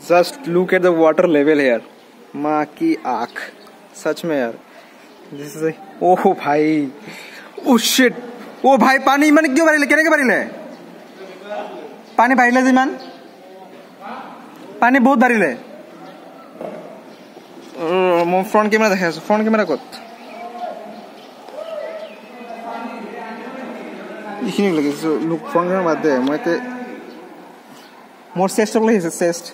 just look at the water level here माँ की आँख सच में यार दिस इज ओह भाई ओ शिट ओ भाई पानी ইমান কিয় বাঢ়িলে কেনেকে বাঢ়িলে পানী বাঢ়িলে যে ইমান পানী বহুত বাঢ়িলে মই ফ্ৰণ্ট কেমেৰা দেখাই আছো ফ্ৰণ্ট কেমেৰা ক'ত এইখিনি লাগিছে লোক ফ্ৰণ্ট কেমেৰা বাদ দে মই এতিয়া মোৰ চেষ্টক লাগিছে চেষ্ট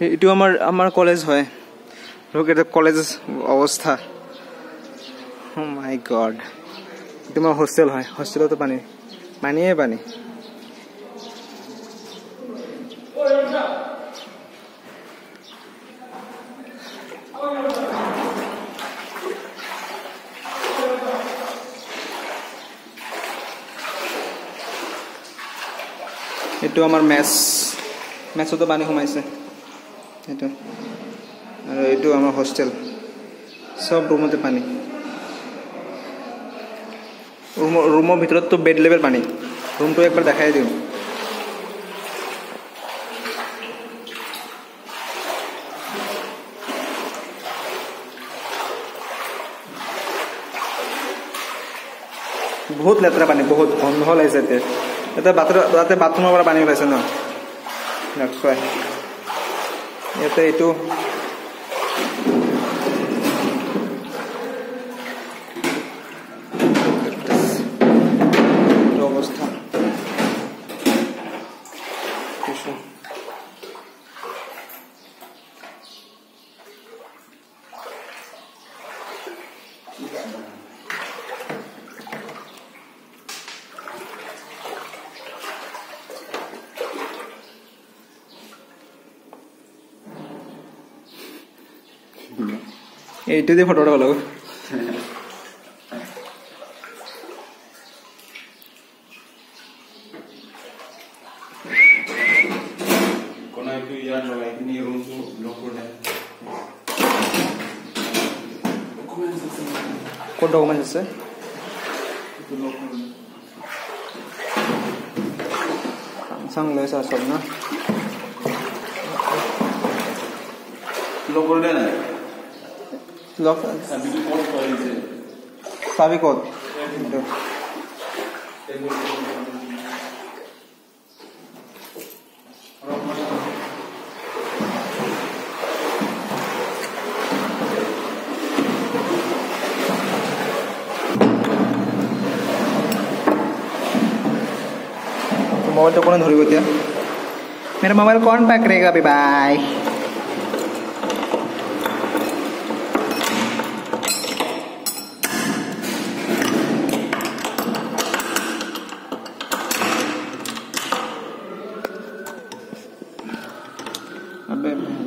এইটো আমাৰ আমাৰ কলেজ হয়। এটা কলেজ অৱস্থা। মাই গড এইটো আমাৰ হোষ্টেল হয়। হোষ্টেলতো পানী। পানীয়ে পানী। এইটো আমাৰ মেচ মেচতো পানী সোমাইছে। এইটো আৰু এইটো আমাৰ হোষ্টেল চব ৰুমতে পানী। ৰুমৰ ৰুমৰ ভিতৰততো বেড লেভেল পানী। ৰুমটো একবাৰ দেখাই দিওঁ। বহুত লেতেৰা পানী, বহুত গন্ধ লাগিছে এতিয়া এতিয়া বাথৰুম তাতে বাথৰুমৰ পৰা পানী ওলাইছে ন? চোৱাই Nyata itu. এইটো দিয়ে ফটো উঠাব লাগিব কোনাইটো ইয়াত লগাই কিনি ৰুমটো লক কৰি ক'ত ডকুমেণ্ট আছে চাং লৈছা চব ন লক কৰি দে নাই লগ চাবিটো ক'ত কৰিছে চাবি ক'ত এইটো। मोबाइल तो कौन धरिब मेरा मोबाइल कौन पैक करेगा अभी बाय हमें